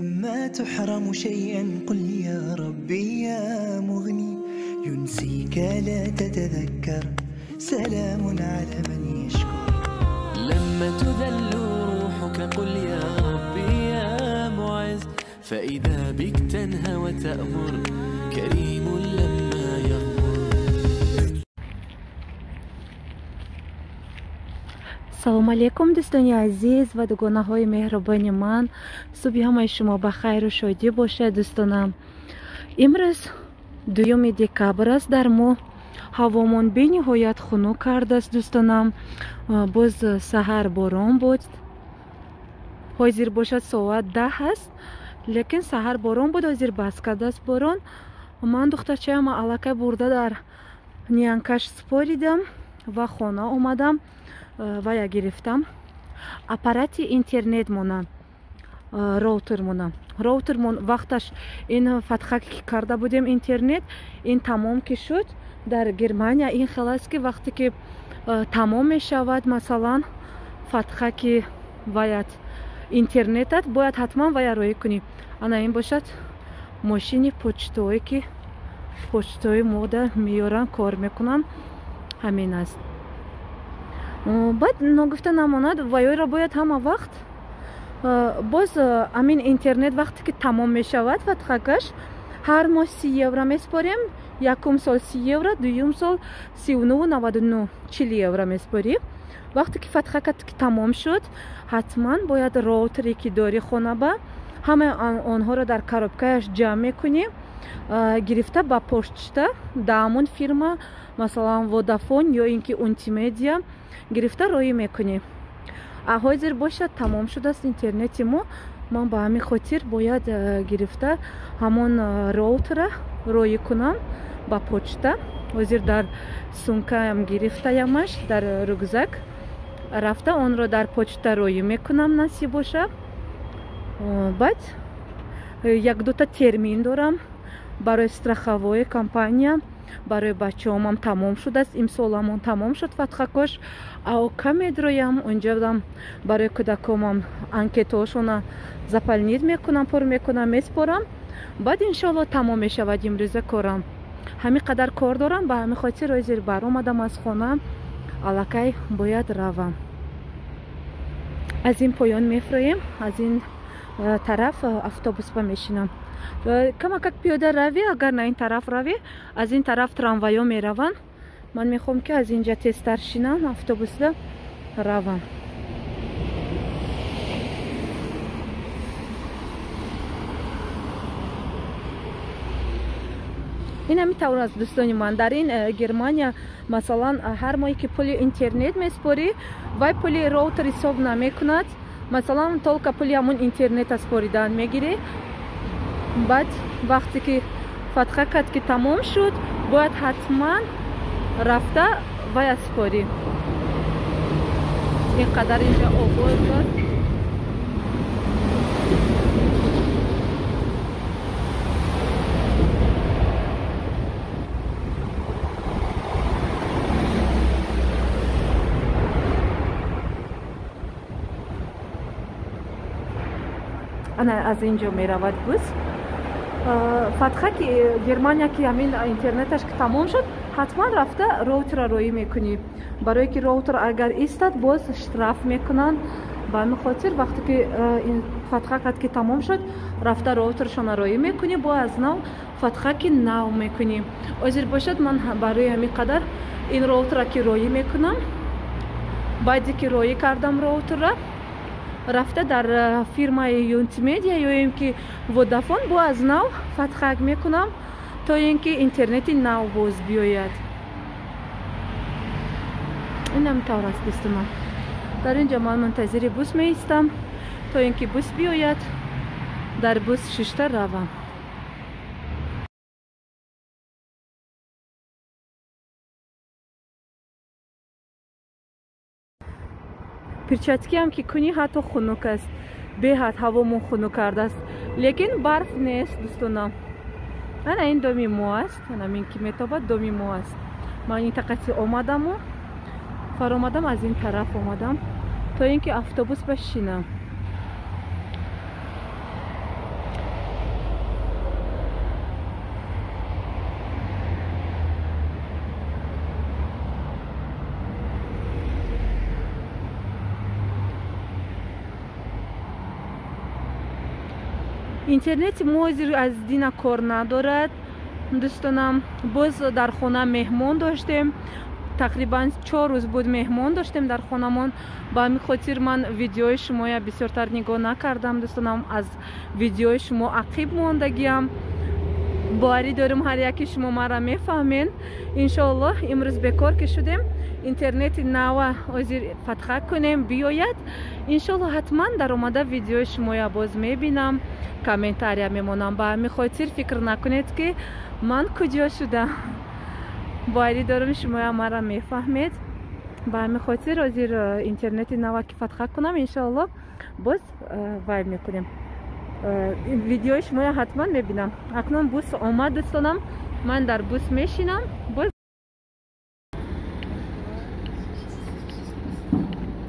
ما تحرم شيئا قل يا ربي يا مغني ينسيك لا تتذكر. سلام على من يشكر. لما تذل روحك قل يا ربي يا معز. فإذا بك تنهى وتأمر كريم لما салому алейкум дӯстони азиз ва дугонаҳои меҳрубони ман. Субҳи ҳамаи шумо ба хайру шодӣ бошад дӯстонам. Имрӯз дуюми декабр аст дар моҳ ҳавомон бениҳоят хунук кардааст дӯстонам. Боз саҳар борон буд. Ҳозир бошад соат даҳ аст лекин саҳар борон буд ҳозир бас кардааст борон. Ман духтарчаяма аллакай бурда дар ниянкаш споридам ва хона омадам вая гирифтам. Аппарати интернетмона роутермона роутермон вақташ ин фатха ки карда будем интернет. Ин тамом ки шуд дар германия ин хел аст ки вақте ки тамом мешавад масалан фатха ки ваят интернетат бояд ҳатман вая роӣ кунӣ ана ин бошад мошини почтое ки почтои мода меёран кор мекунанд ҳамин аст баъд ногуфта намонад ваёро бояд ҳама вақт. Боз амин интернет вақте ки тамом мешавад фатхакаш ҳар моҳ си евро меспорем якум сол си евро дуюм сол сивнуву навадуну чил евро меспорӣ. Вақте ки фатхакат ки тамом шуд ҳатман бояд роутере ки дори хонаба ҳамаи онҳоро дар коробкаяш ҷамъ мекунӣ гирифта ба почта да ҳамон фирма масалан водафон ё ин ки унтимедия гирифта роӣ мекунӣ. Ҳозир бошад тамом шудааст интернети мо. Ман ба ҳамин хотир бояд гирифта ҳамон роутера роӣ кунам ба почта. Ҳозир дар сумкаам гирифтаямаш дар рюкзак рафта онро дар почта роӣ мекунам наси боша баъд як дута термин дорам. Барои страховое компания барои бачаҳомам тамом шудааст имсоламон тамом шуд фатхакош. Аока медроям онҷадам барои кӯдакомам анкетаошона запалнит мекунам пур мекунам меспорам. Баъд иншоалло тамом мешавад имрӯза корам. Ҳамин қадар кор дорам ба ҳамин хотир ҳозир баромадам аз хона. Аллакай бояд равам. Аз ин поён мефроем аз ин тараф автобуспа мешинам камакак пиёда равӣ агар на ин тараф равӣ аз ин тараф трамваё мераванд. Ман мехоҳам ки аз инҷа тезтар шинам автобусда равам. Ин ҳами тавр аст дӯстони ман. Дар ин э, германия масалан ҳар моҳе ки пули интернет меспорӣ вай пули роутер ҳисоб намекунад масалан толка пули ҳамон интернета споридан мегирӣ. Баъд вақте ки фатха кард ки тамом шуд бояд ҳатман рафта вая спорӣ ин қадар инҷа овоз аст ана аз инҷо меравад бус фатха ки германия ки ҳамин интернеташ ки тамом шуд ҳатман рафта роутера роӣ мекунӣ. Барое ки роутер агар истад боз штраф мекунанд. Ба ҳамин хотир вақте ки фатха кад ки тамом шуд рафта роутершона роӣ мекунӣ бо аз нав фатха ки нав мекунӣ. Ҳозир бошад ман барои ҳамин қадар ин роутера ки роӣ мекунам баъде ки роӣ кардам роутера рафта дар э, фирмаи юнтимедия ё ин ки водафон бо аз нав фатхак мекунам то ин ки интернети нав боз биёяд. Инам тавр аст дӯстуман дар ин ҷо ман мунтазири бус меистам то ин ки бус биёяд дар бус шишта равам перчаткиам ки кунӣ ҳатто хунук аст. Беҳад ҳавомон хунук кардааст. Лекин барф нест дӯстонам ана ин доми мо аст. Анамин ки метобад доми мо аст. Ман интақати омадаму. Фаромадам аз ин тараф омадам. То ин ки автобус ба интернети мо ҳозир аз дина кор надорад. Дӯстонам боз дар хона меҳмон доштем. Тақрибан чор рӯз буд меҳмон доштем дар хонамон. Ба ҳамин хотир ман видеои шумоя бисёртар нигоҳ накардам. Дӯстонам аз видеои шумо ақиб мондагиам. Боварӣ дорем ҳар яки шумо маро мефаҳмед. Иншоаллоҳ имрӯз бекор ки шудем интернети нава ҳозир фатха кунем биёяд иншоаллоҳ ҳатман даромада видеои шумоя боз мебинам комментария мемонам ба ҳамин хотир фикр накунед ки ман куҷо шудам. Боварӣ дорам шумоя маро мефаҳмед ба ҳамин хотир ҳозир э, интернети нава ки фатха кунам иншоаллоҳ боз э, вайб мекунем. Э, видеои шуморо ҳатман мебинам. Акнун бус омад дӯстонам. Ман дар бус мешинам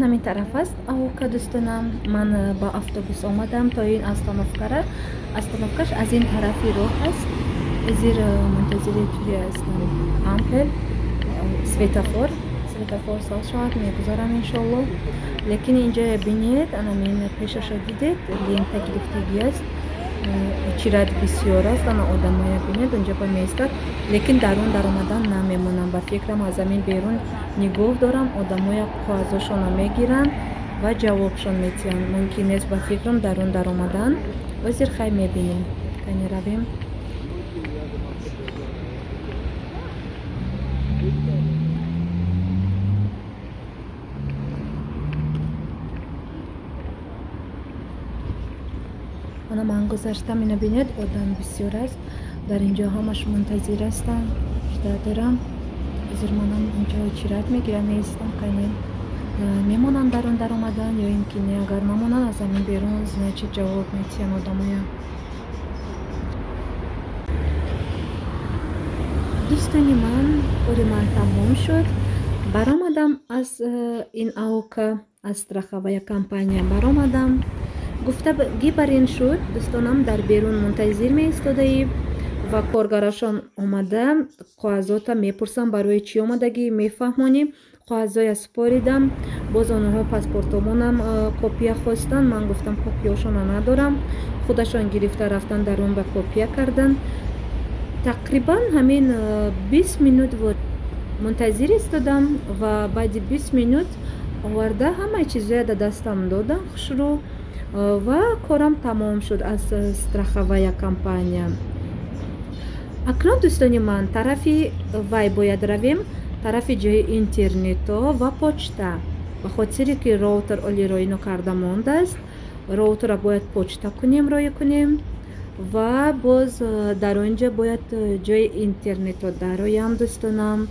анамин тараф аст. Авока дӯстонам ман э, ба автобус омадам то ин остановкара. Остановкаш аз ин тарафи роҳ аст. Зир э, мунтазири чизе астам ампел светофор. Светофор сол шавад мегузарам иншоаллоҳ. Лекин инҷоя бинед анамин пешаша дидед лента гирифтагӣ аст чират бисёр аст ана одамоя бинед онҷа ба меистад лекин дарун даромадан намемонам. Ба фикрам аз замин берун нигоҳ дорам одамоя қоғазошона мегиранд ва ҷавобшон метиҳанд мумкин нест ба фикрам дарун даромадан. Озир хай мебинем. Кани равем ана ман гузаштам ина бинед одам бисёр аст. Дар инҷо ҳамаш мунтазир ҳастам. Жда дорам. Ҳозир манам инҷо чират мегирам меистам кайне мемонанд дар он даромадан ё ин ки не агар намонанд аз замин берун значит ҷавоб метиҳанд одамоя дӯстони ман кори ман тамом шуд. Баромадам аз э, ин аока аз страховая компания баромадам гуфтагӣ бар ин шуд дӯстонам дар берун мунтазир меистодаӣ ва коргарошон омада. Қоғазота мепурсам барои чӣ омадагӣ мефаҳмонӣ. Қоғазоя супоридам боз онҳо паспортомонам копия хостанд ман гуфтам копияошона надорам. Худашон гирифта рафтан дарун ба копия карданд. Тақрибан ҳамин бист минут мунтазир истодам ва баъди бист минут оварда ҳамаи чизоя да дастам додам. Хушрӯ ва корам тамом шуд аз страховая компания. Акнун дӯстони ман тарафи вай бояд равем тарафи ҷои интернето ва почта. Ба хотире ки роутер олироино карда мондааст роутера бояд почта кунем роӣ кунем ва боз дар онҷа бояд ҷои интернето дароям дӯстонам.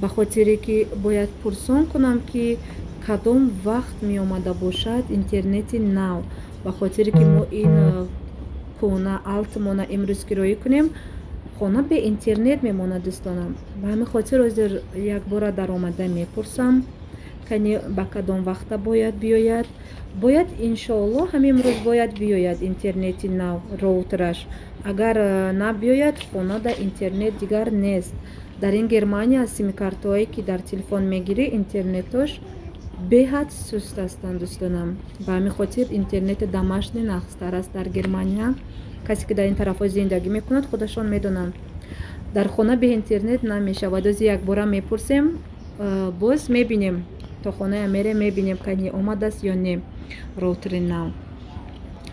Ба хотире ки бояд пурсон кунам ки кадом вақт меомада бошад интернети нав. Ба хотире ки мо ин кӯна алтмона имрӯз кироӣ кунем хона бе интернет мемонад дӯстонам. Ба ҳамин хотир ҳозир якбора даромада мепурсам кани ба кадом вақта бояд биёяд. Бояд иншоаллоҳ ҳамин имрӯз бояд биёяд интернети нав роутераш. Агар набиёяд хонада интернет дигар нест. Дар ин германия симкартҳое ки дар телефон мегирӣ интернетош беҳад суст ҳастанд дӯстонам. Ба ҳамин хотир интернети домашний нақстар аст дар германия касе ки дар ин тарафҳо зиндагӣ мекунад худашон медонанд дар хона бе интернет намешавад. Ози якбора мепурсем боз мебинем. То хоная мерем мебинем кани омадааст ё не. Роутери нав.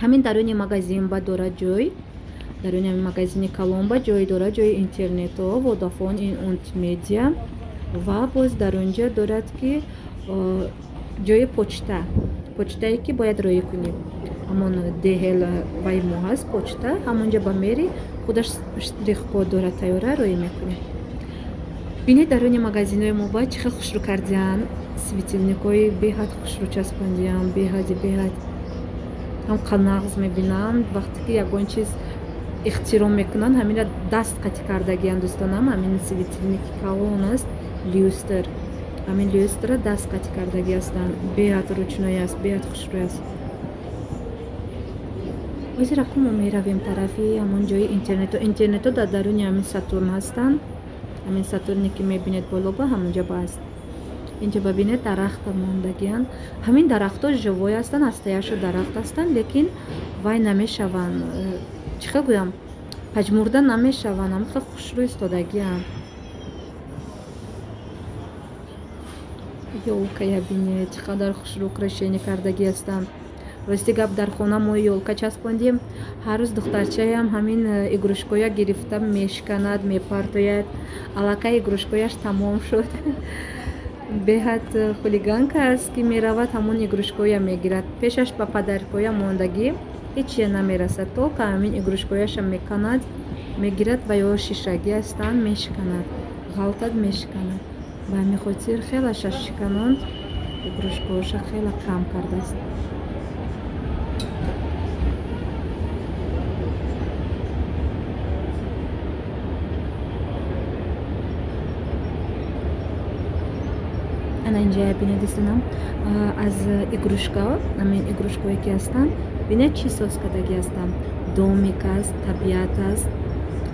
Ҳамин даруни магазин ба дорад ҷой даруни магазини калонба ҷой дорад ҷои интернетҳо водафон ин унт медиа ва боз дар онҷа дорад ки ҷои почта. Почтае ки бояд роӣ кунем ҳамон деҳел вай мо ҳаст почта ҳамонҷа ба мери худаш штрихкод дора тайёра роӣ мекунем бинед дарони магазинҳои мо ба чӣ хел хушрӯ кардиан светилникҳои беҳад хушрӯ часпондиам беҳади беҳад ҳам қанағз мебинам вақте ки ягон чиз ихтироъ мекунанд ҳамина даст қатӣ кардагиан дӯстонам ҳамин светилники калон аст люстр ҳамин люстра даст қатӣ кардагӣ ҳастанд. Беҳад ручноӣ аст беҳад хушрӯй аст. Ҳозир акун мо меравем тарафи ҳамон ҷои интернето интернето дар даруни ҳамин сатурн ҳастанд. Ҳамин сатурне ки мебинед болоба ҳамонҷа ба аст. Инҷо бабинед дарахта мондагианд. Ҳамин дарахтҳо живой ҳастанд ҳастаяшу дарахт ҳастанд лекин вай намешаванд. Хел гӯям? Паҷмурда намешаванд ҳам хел хушрӯй ёлкая бинед чӣ қадар хушрӯ крашение кардагӣ ҳастанд рости гап дар хона мо ёлка часпондем. Ҳар рӯз духтарчаям ҳамин э, игрушкоя гирифта мешканад мепартояд. Аллакай игрушкояш тамом шуд. Беҳад э, хулиганка аст ки меравад ҳамон игрушкоя мегирад. Пешаш ба падаркоя мондагӣ ҳеччие намерасад то ка ҳамин игрушкояша меканад мегирад ва ё шишагӣ ҳастанд мешканад. Ғалтад мешканад ба ҳамин хотир хела шашшиканонд игрушкояша хела кам кардааст. Ана инҷая бинед дӯстонам аз игрушка амин игрушкое ки ҳастанд бинед чӣ соз кардагӣ ҳастанд домик аст табиат аст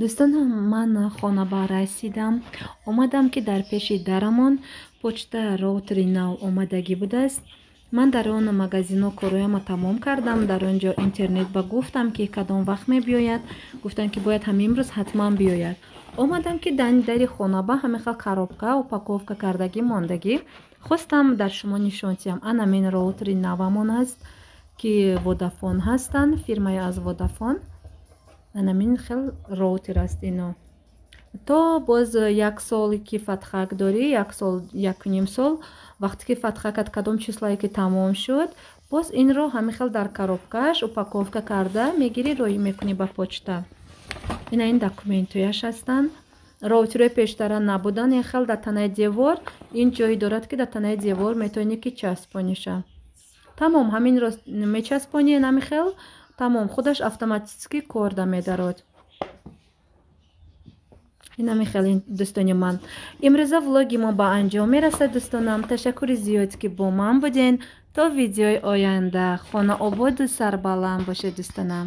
дӯстонам ман хона ба расидам. Омадам ки дар пеши дарамон почта роутери нав омадагӣ будааст. Ман дар он магазинҳо корҳоямро тамом кардам. Дар он ҷо интернет ба гуфтам ки кадом вақт мебиёяд. Гуфтанд ки бояд ҳамин имрӯз ҳатман биёяд. Омадам ки дари хонаба ҳамин хел коробка упаковка кардагӣ мондагӣ. Хостам дар шумо нишон диҳам ана мин роутери навамон аст ки водафон ҳастанд. Фирмае аз водафон ана мин хел роутер аст ино то боз як соле ки фатхак дорӣ як сол якним сол вақте ки фатхакат кадом числое ки тамом шуд боз инро ҳамин хел дар коробкааш упаковка карда мегирӣ роӣ мекунӣ ба почта. Ина ин документҳояш ҳастанд. Роутерои пештара набуданд. Ин хел дар танаи девор. Ин ҷое дорад ки дар танаи девор метавонӣ ки часпониша тамом ҳаминро мечаспонӣ ҳамин хел тамом худаш автоматически корда медарод ин ҳамин хеле дӯстони ман. Имрӯза влоги мо ба анҷом мерасад дӯстонам. Ташаккури зиёд ки бо ман буден то видеои оянда. Хона ободу сарбаланд бошед дӯстонам